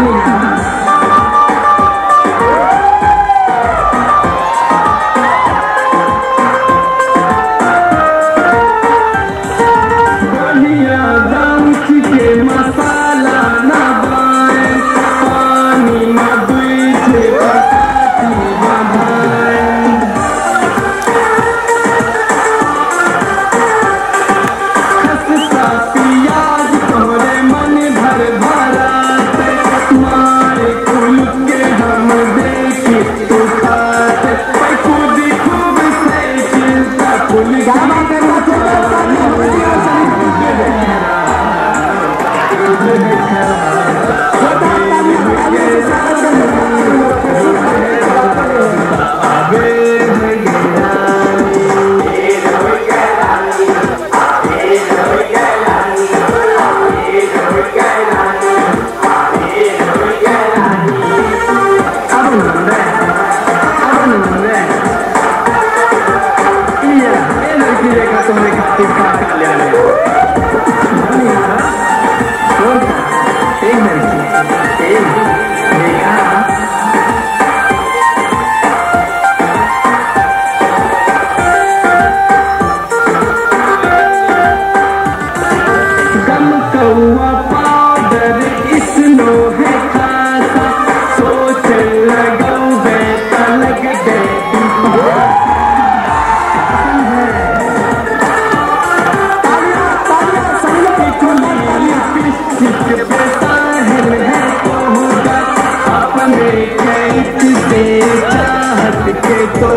Ooh. Gracias.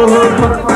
por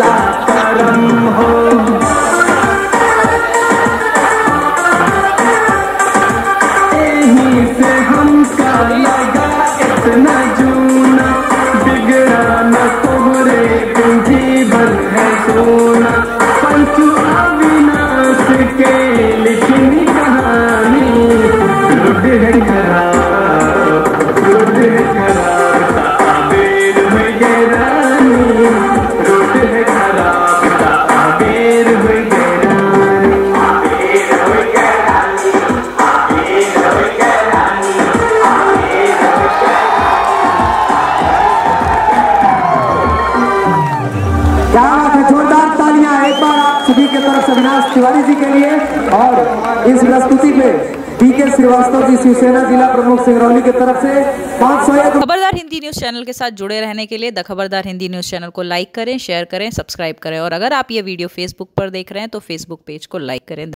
अल्लाह करम हो लगा इतना जूना बिगड़ा न कोहरे जीवन है के लिए सभी के तरफ़ से अविनाश तिवारी जी के लिए और इस प्रस्तुति पे पीके श्रीवास्तव जी, शिवसेना जिला प्रमुख सिंगरौली की तरफ़ से पाँच सौ खबरदार हिंदी न्यूज़ चैनल के साथ जुड़े रहने के लिए the Khabardar Hindi news channel को लाइक करें, शेयर करें, सब्सक्राइब करें और अगर आप ये वीडियो फेसबुक पर देख रहे हैं तो फेसबुक पेज को लाइक करें।